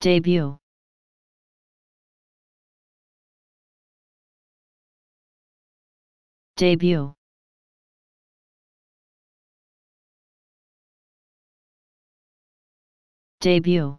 debut. Debut. Debut.